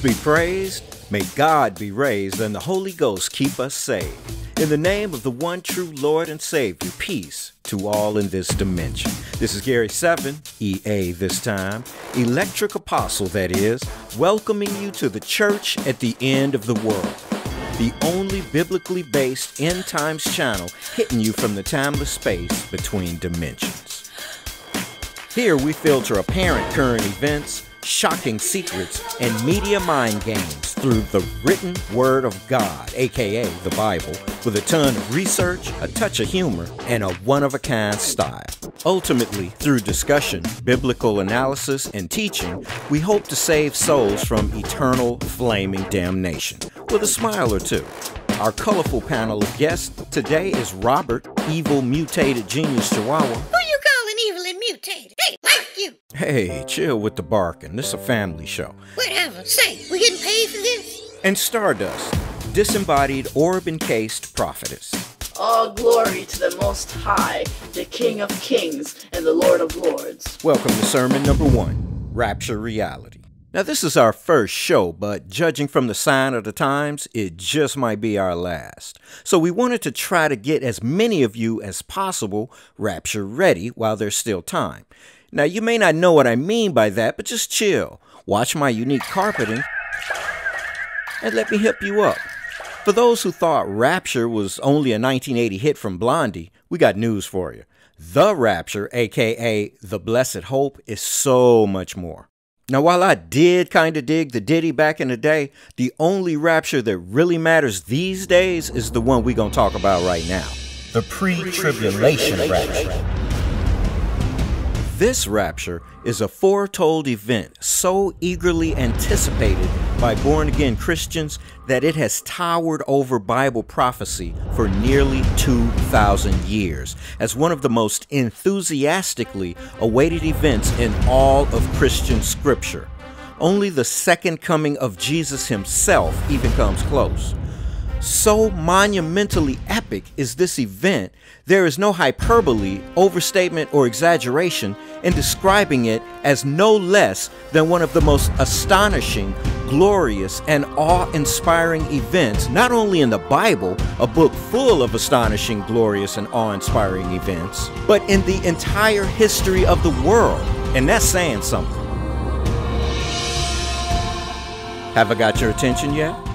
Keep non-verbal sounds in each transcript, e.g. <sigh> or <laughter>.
Be praised, may God be raised, and the Holy Ghost keep us saved. In the name of the one true Lord and Savior, peace to all in this dimension. This is Gary 7, EA this time, Electric Apostle, that is, welcoming you to the church at the end of the world. The only biblically based end times channel hitting you from the timeless space between dimensions. Here we filter apparent current events shocking secrets, and media mind games through the written Word of God, aka the Bible, with a ton of research, a touch of humor, and a one of a kind style. Ultimately, through discussion, biblical analysis, and teaching, we hope to save souls from eternal flaming damnation with a smile or two. Our colorful panel of guests today is Robert, evil mutated genius Chihuahua. Hey, chill with the barking. This is a family show. Whatever. Say, we getting paid for this? And Stardust, disembodied orb encased prophetess. All glory to the Most High, the King of Kings and the Lord of Lords. Welcome to sermon number one Rapture Reality. Now, this is our first show, but judging from the sign of the times, it just might be our last. So, we wanted to try to get as many of you as possible rapture ready while there's still time. Now, you may not know what I mean by that, but just chill. Watch my unique carpeting and let me hip you up. For those who thought Rapture was only a 1980 hit from Blondie, we got news for you. The Rapture, aka The Blessed Hope, is so much more. Now, while I did kind of dig the ditty back in the day, the only rapture that really matters these days is the one we're going to talk about right now the pre tribulation rapture. This rapture is a foretold event so eagerly anticipated by born again Christians that it has towered over Bible prophecy for nearly 2,000 years as one of the most enthusiastically awaited events in all of Christian scripture. Only the second coming of Jesus himself even comes close. So monumentally epic is this event, there is no hyperbole, overstatement, or exaggeration in describing it as no less than one of the most astonishing, glorious, and awe inspiring events, not only in the Bible, a book full of astonishing, glorious, and awe inspiring events, but in the entire history of the world. And that's saying something. Have I got your attention yet?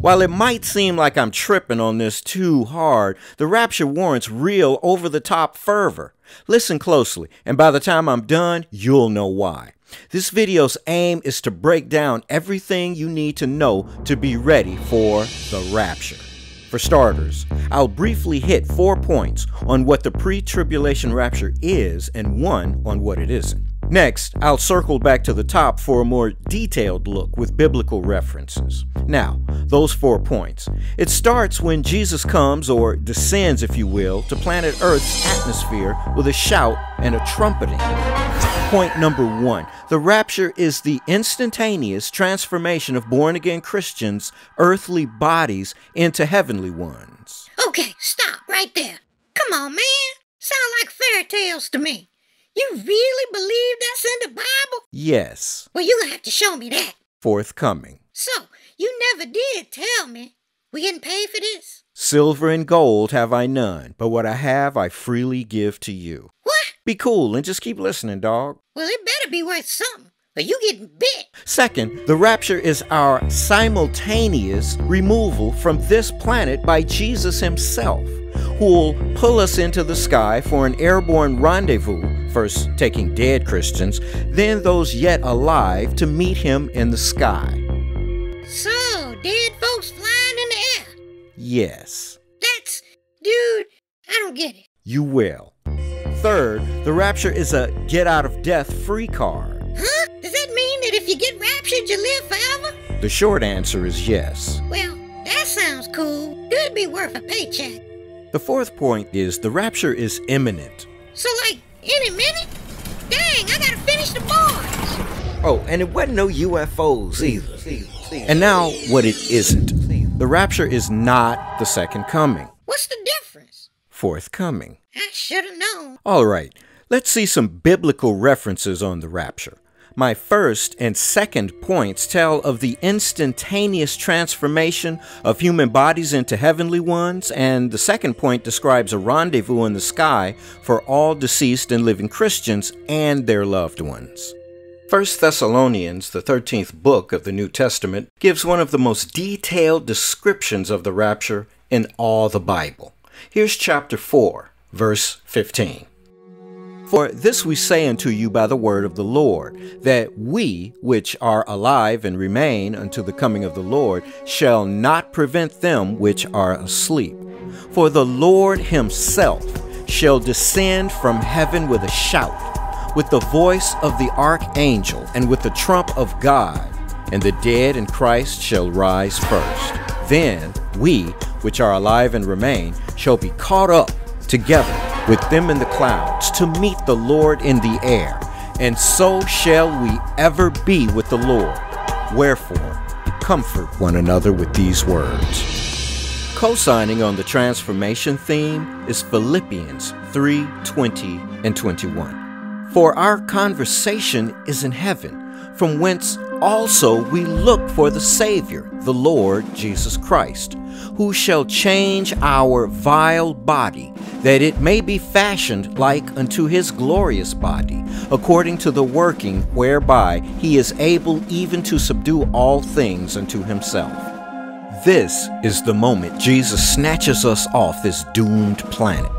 While it might seem like I'm tripping on this too hard, the rapture warrants real over the top fervor. Listen closely, and by the time I'm done, you'll know why. This video's aim is to break down everything you need to know to be ready for the rapture. For starters, I'll briefly hit four points on what the pre tribulation rapture is and one on what it isn't. Next, I'll circle back to the top for a more detailed look with biblical references. Now, those four points. It starts when Jesus comes, or descends, if you will, to planet Earth's atmosphere with a shout and a trumpeting. Point number one the rapture is the instantaneous transformation of born again Christians' earthly bodies into heavenly ones. Okay, stop right there. Come on, man. Sound like fairy tales to me. You really believe that's in the Bible? Yes. Well, you're gonna have to show me that. Forthcoming. So, you never did tell me. We getting paid for this? Silver and gold have I none, but what I have I freely give to you. What? Be cool and just keep listening, dog. Well, it better be worth something, or you getting bit. Second, the rapture is our simultaneous removal from this planet by Jesus himself who'll pull us into the sky for an airborne rendezvous, first taking dead Christians, then those yet alive to meet him in the sky. So, dead folks flying in the air? Yes. That's. dude, I don't get it. You will. Third, the rapture is a get out of death free card. Huh? Does that mean that if you get raptured, you live forever? The short answer is yes. Well, that sounds cool. Could be worth a paycheck. The fourth point is the rapture is imminent. So, like, any minute? Dang, I gotta finish the bars. Oh, and it wasn't no UFOs either. And now, what it isn't. The rapture is not the second coming. What's the difference? Forthcoming. I should have known. All right, let's see some biblical references on the rapture. My first and second points tell of the instantaneous transformation of human bodies into heavenly ones, and the second point describes a rendezvous in the sky for all deceased and living Christians and their loved ones. 1 Thessalonians, the 13th book of the New Testament, gives one of the most detailed descriptions of the rapture in all the Bible. Here's chapter 4, verse 15. For this we say unto you by the word of the Lord, that we, which are alive and remain unto the coming of the Lord, shall not prevent them which are asleep. For the Lord himself shall descend from heaven with a shout, with the voice of the archangel, and with the trump of God, and the dead in Christ shall rise first. Then we, which are alive and remain, shall be caught up together with them in the clouds to meet the Lord in the air, and so shall we ever be with the Lord. Wherefore, comfort one another with these words. Co-signing on the transformation theme is Philippians 3 20 and 21. For our conversation is in heaven, from whence also we look for the Savior, the Lord Jesus Christ, who shall change our vile body, that it may be fashioned like unto his glorious body, according to the working whereby he is able even to subdue all things unto himself. This is the moment Jesus snatches us off this doomed planet.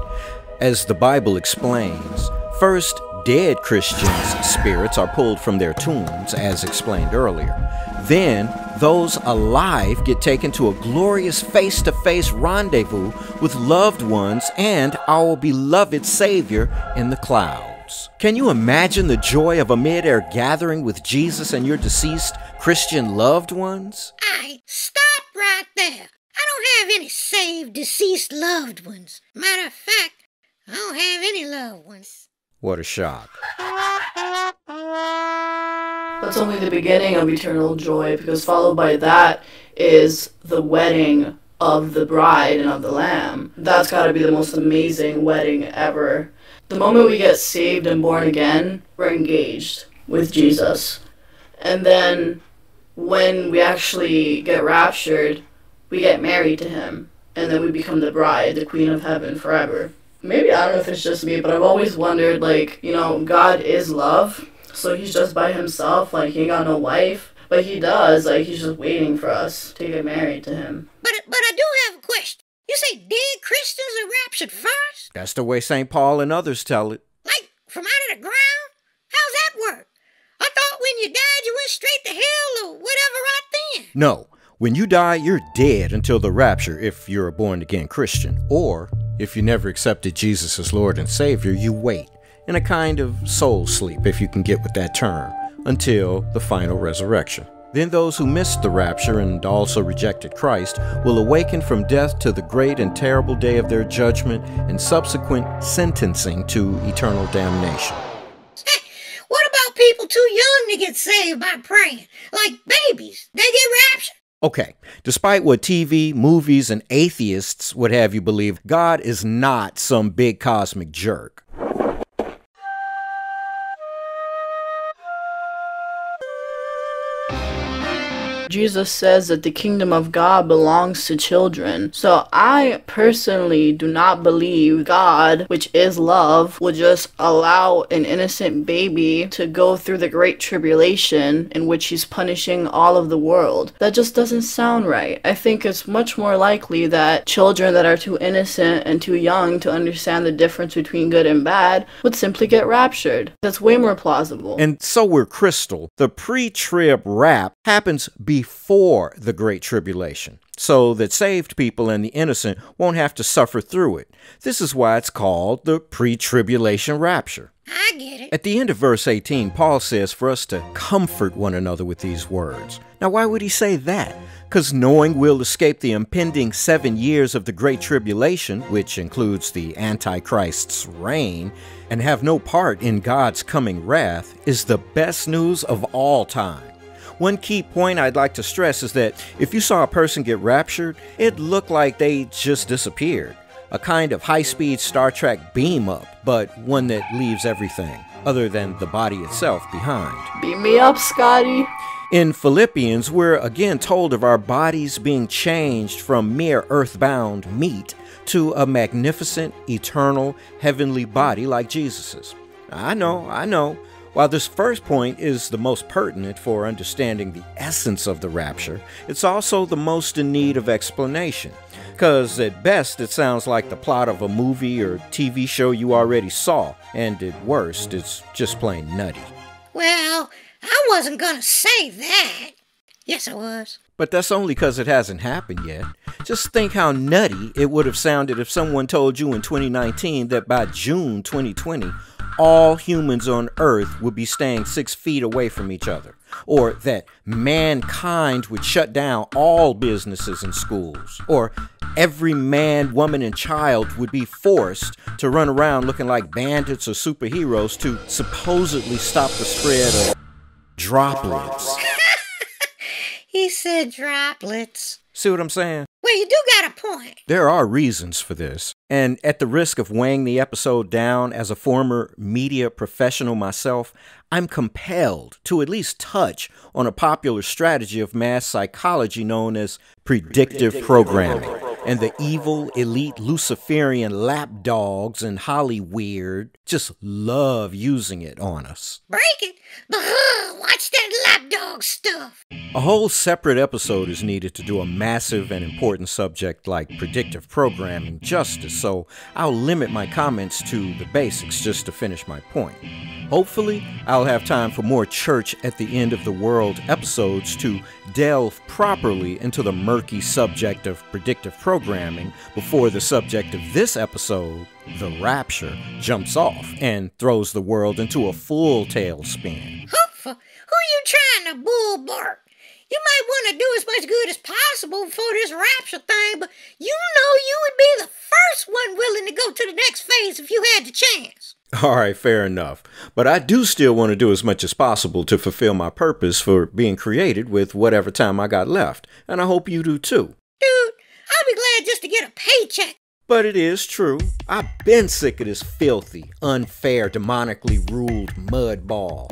As the Bible explains, first, dead Christians' spirits are pulled from their tombs, as explained earlier. Then, those alive get taken to a glorious face to face rendezvous with loved ones and our beloved Savior in the clouds. Can you imagine the joy of a mid air gathering with Jesus and your deceased Christian loved ones? I stop right there. I don't have any saved deceased loved ones. Matter of fact, I don't have any loved ones. What a shock. That's only the beginning of eternal joy because followed by that is the wedding of the bride and of the lamb. That's got to be the most amazing wedding ever. The moment we get saved and born again, we're engaged with Jesus. And then when we actually get raptured, we get married to him. And then we become the bride, the queen of heaven forever. Maybe I don't know if it's just me, but I've always wondered like, you know, God is love so he's just by himself, like he ain't got no wife. But he does, like he's just waiting for us to get married to him. But but I do have a question. You say dead Christians are raptured first? That's the way St. Paul and others tell it. Like from out of the ground? How's that work? I thought when you died you went straight to hell or whatever right then. No. When you die, you're dead until the rapture if you're a born again Christian. Or if you never accepted Jesus as Lord and Savior, you wait in a kind of soul sleep, if you can get with that term, until the final resurrection. Then those who missed the rapture and also rejected Christ will awaken from death to the great and terrible day of their judgment and subsequent sentencing to eternal damnation. what about people too young to get saved by praying? Like babies, they get raptured? Okay, despite what TV, movies, and atheists would have you believe, God is not some big cosmic jerk. Jesus says that the kingdom of God belongs to children. So I personally do not believe God, which is love, will just allow an innocent baby to go through the great tribulation in which he's punishing all of the world. That just doesn't sound right. I think it's much more likely that children that are too innocent and too young to understand the difference between good and bad would simply get raptured. That's way more plausible. And so we're crystal. The pre trib rap happens before before the Great Tribulation, so that saved people and the innocent won't have to suffer through it. This is why it's called the pre tribulation rapture. I get it. At the end of verse 18, Paul says for us to comfort one another with these words. Now, why would he say that? Because knowing we'll escape the impending seven years of the Great Tribulation, which includes the Antichrist's reign, and have no part in God's coming wrath, is the best news of all time. One key point I'd like to stress is that if you saw a person get raptured, it looked like they just disappeared. A kind of high speed Star Trek beam up, but one that leaves everything other than the body itself behind. Beam me up, Scotty. In Philippians, we're again told of our bodies being changed from mere earthbound meat to a magnificent, eternal, heavenly body like Jesus's. I know, I know. While this first point is the most pertinent for understanding the essence of the rapture, it's also the most in need of explanation. Because at best, it sounds like the plot of a movie or TV show you already saw, and at worst, it's just plain nutty. Well, I wasn't gonna say that. Yes, I was. But that's only because it hasn't happened yet. Just think how nutty it would have sounded if someone told you in 2019 that by June 2020, all humans on Earth would be staying six feet away from each other, or that mankind would shut down all businesses and schools, or every man, woman, and child would be forced to run around looking like bandits or superheroes to supposedly stop the spread of droplets. He said droplets. See what I'm saying? Well, you do got a point. There are reasons for this, and at the risk of weighing the episode down as a former media professional myself, I'm compelled to at least touch on a popular strategy of mass psychology known as predictive programming and the evil elite Luciferian lapdogs and Hollyweird just love using it on us. Break it. Watch that lapdog stuff. A whole separate episode is needed to do a massive and important subject like predictive programming justice, so I'll limit my comments to the basics just to finish my point. Hopefully, I'll have time for more Church at the End of the World episodes to delve properly into the murky subject of predictive programming before the subject of this episode, the rapture, jumps off and throws the world into a full tailspin. Hopeful. Who are you trying to bull bark? You might want to do as much good as possible for this rapture thing, but you know you would be the first one willing to go to the next phase if you had the chance. All right, fair enough. But I do still want to do as much as possible to fulfill my purpose for being created with whatever time I got left, and I hope you do too. Dude, I'll be glad just to get a paycheck. But it is true. I've been sick of this filthy, unfair, demonically ruled mud ball.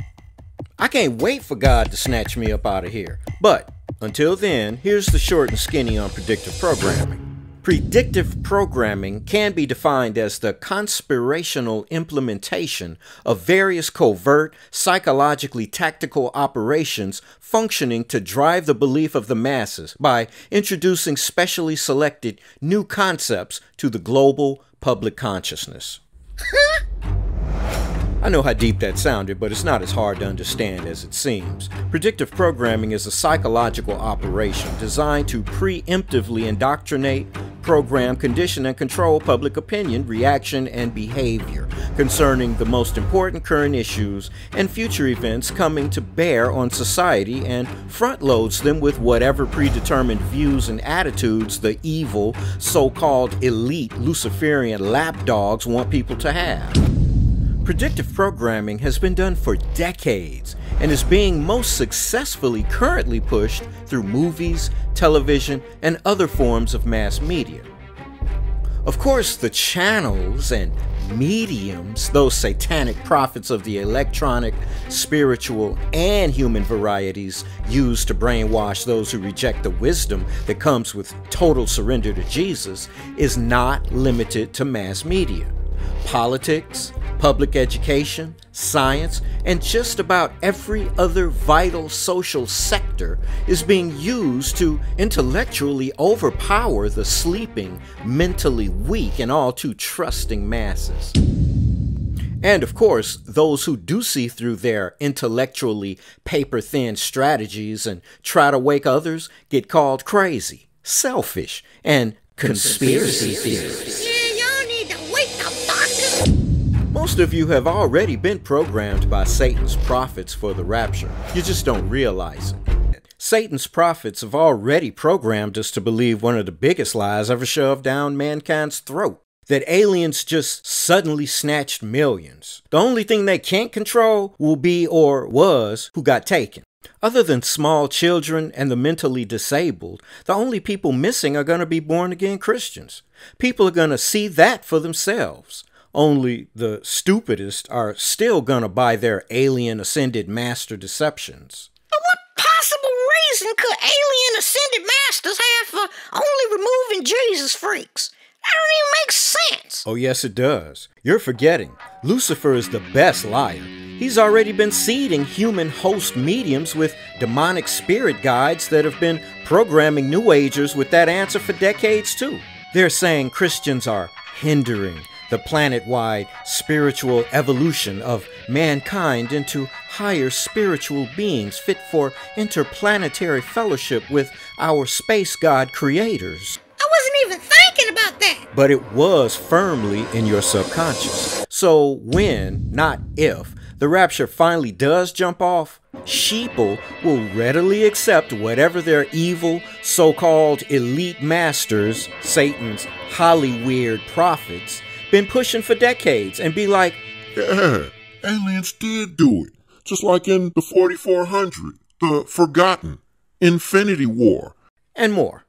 I can't wait for God to snatch me up out of here. But until then, here's the short and skinny on predictive programming. Predictive programming can be defined as the conspirational implementation of various covert, psychologically tactical operations functioning to drive the belief of the masses by introducing specially selected new concepts to the global public consciousness. <laughs> I know how deep that sounded, but it's not as hard to understand as it seems. Predictive programming is a psychological operation designed to preemptively indoctrinate, program, condition, and control public opinion, reaction, and behavior concerning the most important current issues and future events coming to bear on society and front loads them with whatever predetermined views and attitudes the evil, so called elite Luciferian lapdogs want people to have. Predictive programming has been done for decades and is being most successfully currently pushed through movies, television, and other forms of mass media. Of course, the channels and mediums, those satanic prophets of the electronic, spiritual, and human varieties used to brainwash those who reject the wisdom that comes with total surrender to Jesus, is not limited to mass media. Politics, public education, science, and just about every other vital social sector is being used to intellectually overpower the sleeping, mentally weak, and all too trusting masses. And of course, those who do see through their intellectually paper thin strategies and try to wake others get called crazy, selfish, and conspiracy theorists. Most of you have already been programmed by Satan's prophets for the rapture. You just don't realize it. Satan's prophets have already programmed us to believe one of the biggest lies ever shoved down mankind's throat that aliens just suddenly snatched millions. The only thing they can't control will be or was who got taken. Other than small children and the mentally disabled, the only people missing are going to be born again Christians. People are going to see that for themselves. Only the stupidest are still gonna buy their alien ascended master deceptions. But what possible reason could alien ascended masters have for only removing Jesus freaks? That don't even make sense. Oh, yes, it does. You're forgetting. Lucifer is the best liar. He's already been seeding human host mediums with demonic spirit guides that have been programming New Agers with that answer for decades, too. They're saying Christians are hindering the planet wide spiritual evolution of mankind into higher spiritual beings fit for interplanetary fellowship with our space god creators. I wasn't even thinking about that. But it was firmly in your subconscious. So when, not if, the rapture finally does jump off, sheeple will readily accept whatever their evil, so called elite masters, Satan's Hollyweird prophets, been pushing for decades and be like, Yeah, aliens did do it. Just like in the 4400, the Forgotten, Infinity War. and more.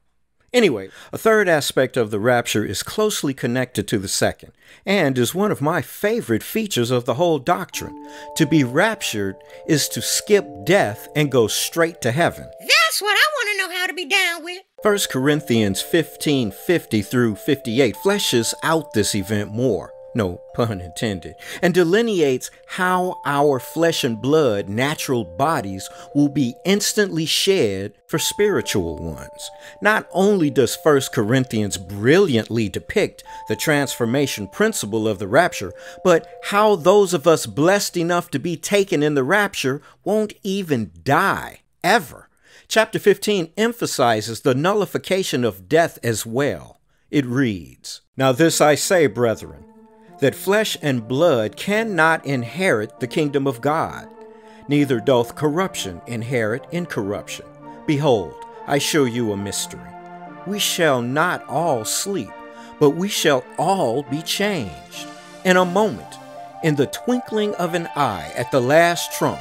Anyway, a third aspect of the rapture is closely connected to the second, and is one of my favorite features of the whole doctrine. To be raptured is to skip death and go straight to heaven. That's what I want to know how to be down with. 1 Corinthians 15 50 through 58 fleshes out this event more, no pun intended, and delineates how our flesh and blood, natural bodies, will be instantly shed for spiritual ones. Not only does 1 Corinthians brilliantly depict the transformation principle of the rapture, but how those of us blessed enough to be taken in the rapture won't even die, ever. Chapter 15 emphasizes the nullification of death as well. It reads Now, this I say, brethren, that flesh and blood cannot inherit the kingdom of God, neither doth corruption inherit incorruption. Behold, I show you a mystery. We shall not all sleep, but we shall all be changed. In a moment, in the twinkling of an eye, at the last trump.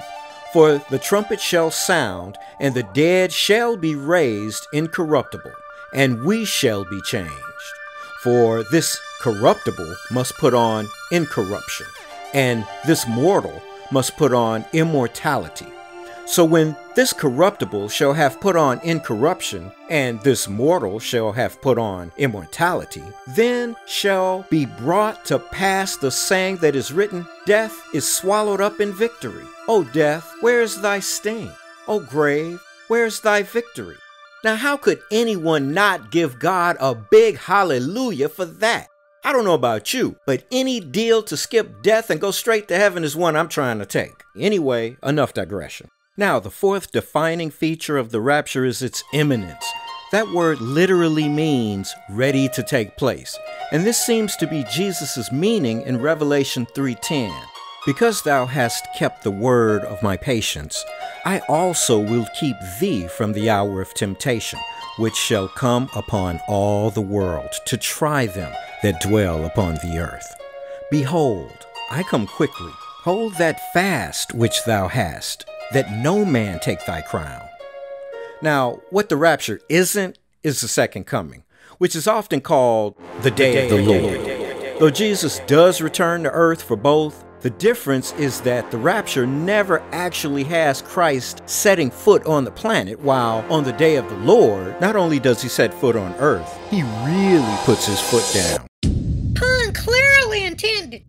For the trumpet shall sound, and the dead shall be raised incorruptible, and we shall be changed. For this corruptible must put on incorruption, and this mortal must put on immortality. So when this corruptible shall have put on incorruption, and this mortal shall have put on immortality, then shall be brought to pass the saying that is written, Death is swallowed up in victory. O death, where is thy sting? O grave, where is thy victory? Now, how could anyone not give God a big hallelujah for that? I don't know about you, but any deal to skip death and go straight to heaven is one I'm trying to take. Anyway, enough digression. Now, the fourth defining feature of the rapture is its imminence. That word literally means ready to take place. And this seems to be Jesus' meaning in Revelation 3:10. Because thou hast kept the word of my patience, I also will keep thee from the hour of temptation, which shall come upon all the world to try them that dwell upon the earth. Behold, I come quickly. Hold that fast which thou hast, that no man take thy crown. Now, what the rapture isn't is the second coming, which is often called the day, of the Lord. Though Jesus does return to earth for both, the difference is that the rapture never actually has Christ setting foot on the planet, while on the day of the Lord, not only does he set foot on earth, he really puts his foot down.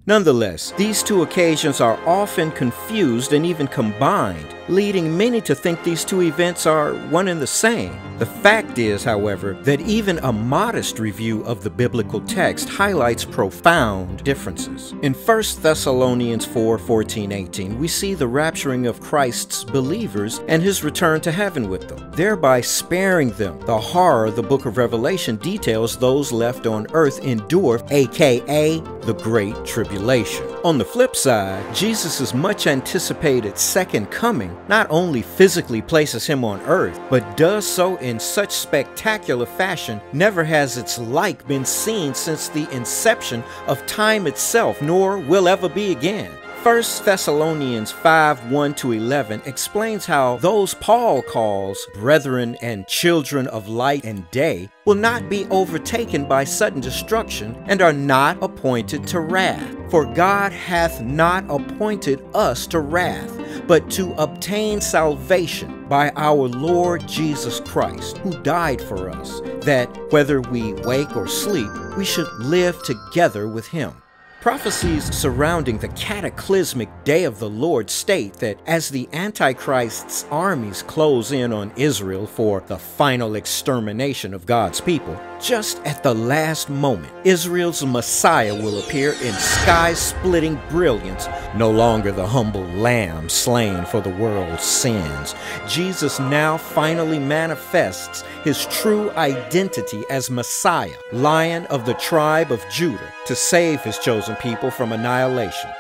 Nonetheless, these two occasions are often confused and even combined, leading many to think these two events are one and the same. The fact is, however, that even a modest review of the biblical text highlights profound differences. In 1 Thessalonians 4 14 18, we see the rapturing of Christ's believers and his return to heaven with them, thereby sparing them the horror the book of Revelation details those left on earth endure, aka the Great Tribulation. On the flip side, Jesus' much anticipated second coming not only physically places him on earth, but does so in such spectacular fashion never has its like been seen since the inception of time itself, nor will ever be again. 1 Thessalonians 5 1 to 11 explains how those Paul calls brethren and children of light and day will not be overtaken by sudden destruction and are not appointed to wrath. For God hath not appointed us to wrath, but to obtain salvation by our Lord Jesus Christ, who died for us, that whether we wake or sleep, we should live together with him. Prophecies surrounding the cataclysmic day of the Lord state that as the Antichrist's armies close in on Israel for the final extermination of God's people, just at the last moment, Israel's Messiah will appear in sky splitting brilliance, no longer the humble lamb slain for the world's sins. Jesus now finally manifests his true identity as Messiah, Lion of the tribe of Judah, to save his chosen people from annihilation.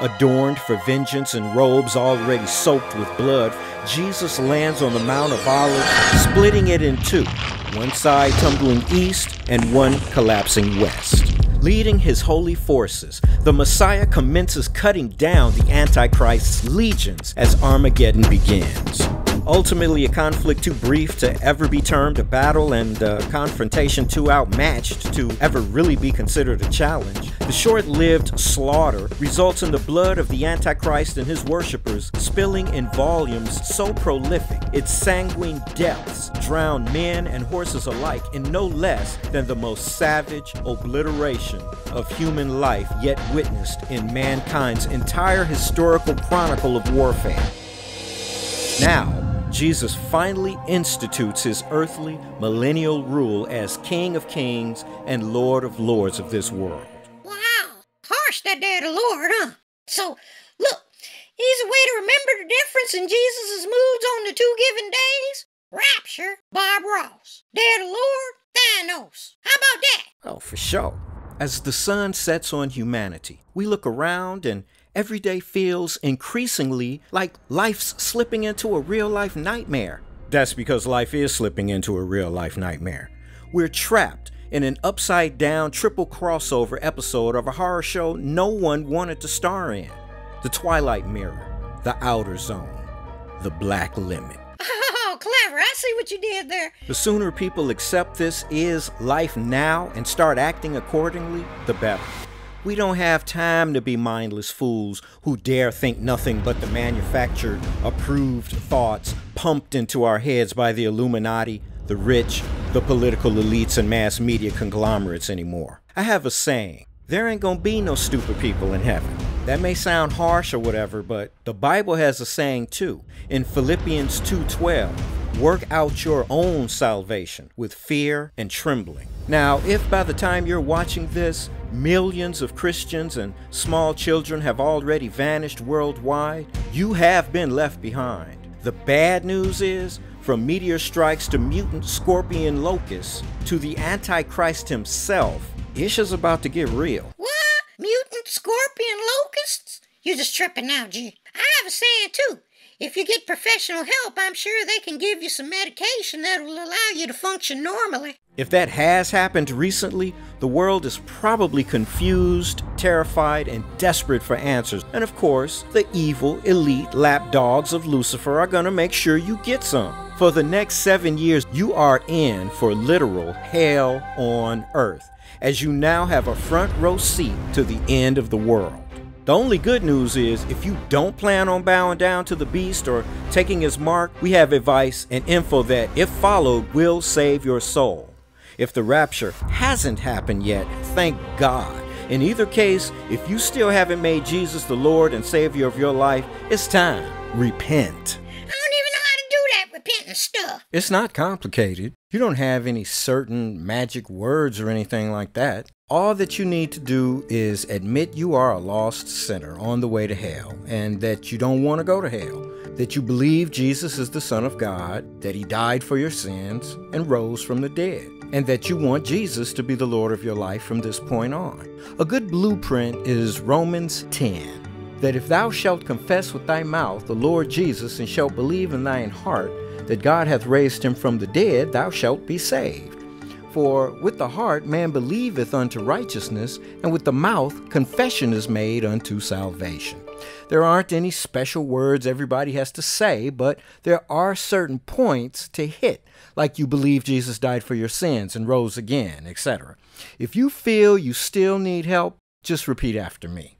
Adorned for vengeance in robes already soaked with blood, Jesus lands on the Mount of Olives, splitting it in two, one side tumbling east and one collapsing west. Leading his holy forces, the Messiah commences cutting down the Antichrist's legions as Armageddon begins. Ultimately, a conflict too brief to ever be termed a battle and a confrontation too outmatched to ever really be considered a challenge. The short lived slaughter results in the blood of the Antichrist and his worshippers spilling in volumes so prolific its sanguine depths drown men and horses alike in no less than the most savage obliteration of human life yet witnessed in mankind's entire historical chronicle of warfare. Now, Jesus finally institutes his earthly millennial rule as King of Kings and Lord of Lords of this world. Wow, harsh that day of the Lord, huh? So, look, easy way to remember the difference in Jesus' moods on the two given days. Rapture, Bob Ross. Day of the Lord, Thanos. How about that? Oh, for sure. As the sun sets on humanity, we look around and every day feels increasingly like life's slipping into a real life nightmare. That's because life is slipping into a real life nightmare. We're trapped in an upside down triple crossover episode of a horror show no one wanted to star in The Twilight Mirror, The Outer Zone, The Black Limit. <laughs> Oh, clever. I see what you did there. The sooner people accept this is life now and start acting accordingly, the better. We don't have time to be mindless fools who dare think nothing but the manufactured, approved thoughts pumped into our heads by the Illuminati, the rich, the political elites, and mass media conglomerates anymore. I have a saying there ain't gonna be no stupid people in heaven. That may sound harsh or whatever, but the Bible has a saying too. In Philippians 2:12, work out your own salvation with fear and trembling. Now, if by the time you're watching this, millions of Christians and small children have already vanished worldwide, you have been left behind. The bad news is, from meteor strikes to mutant scorpion locusts to the Antichrist himself, Ish is about to get real. Mutant scorpion locusts? You're just tripping now, G. I have a saying too. If you get professional help, I'm sure they can give you some medication that will allow you to function normally. If that has happened recently, the world is probably confused, terrified, and desperate for answers. And of course, the evil, elite lapdogs of Lucifer are gonna make sure you get some. For the next seven years, you are in for literal hell on earth, as you now have a front row seat to the end of the world. The only good news is if you don't plan on bowing down to the beast or taking his mark, we have advice and info that, if followed, will save your soul. If the rapture hasn't happened yet, thank God. In either case, if you still haven't made Jesus the Lord and Savior of your life, it's time. Repent. Stuff. It's not complicated. You don't have any certain magic words or anything like that. All that you need to do is admit you are a lost sinner on the way to hell and that you don't want to go to hell. That you believe Jesus is the Son of God, that He died for your sins and rose from the dead, and that you want Jesus to be the Lord of your life from this point on. A good blueprint is Romans 10 that if thou shalt confess with thy mouth the Lord Jesus and shalt believe in thine heart that God hath raised him from the dead, thou shalt be saved. For with the heart man believeth unto righteousness, and with the mouth confession is made unto salvation. There aren't any special words everybody has to say, but there are certain points to hit, like you believe Jesus died for your sins and rose again, etc. If you feel you still need help, just repeat after me.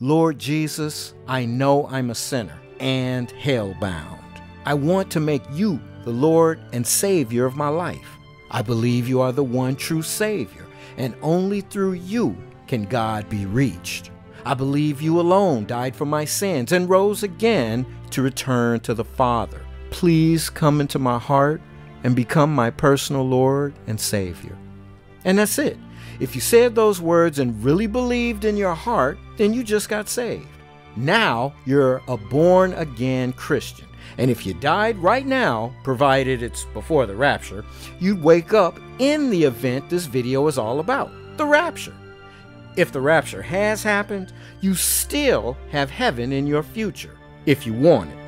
Lord Jesus, I know I'm a sinner and hell-bound. I want to make you the Lord and Savior of my life. I believe you are the one true Savior, and only through you can God be reached. I believe you alone died for my sins and rose again to return to the Father. Please come into my heart and become my personal Lord and Savior. And that's it. If you said those words and really believed in your heart, then you just got saved. Now you're a born again Christian. And if you died right now, provided it's before the rapture, you'd wake up in the event this video is all about the rapture. If the rapture has happened, you still have heaven in your future, if you want it.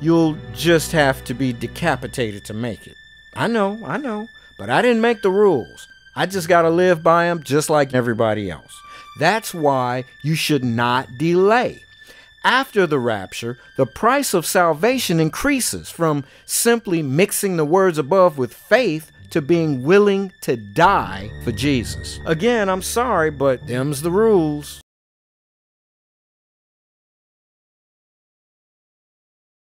You'll just have to be decapitated to make it. I know, I know, but I didn't make the rules. I just gotta live by them just like everybody else. That's why you should not delay. After the rapture, the price of salvation increases from simply mixing the words above with faith to being willing to die for Jesus. Again, I'm sorry, but them's the rules.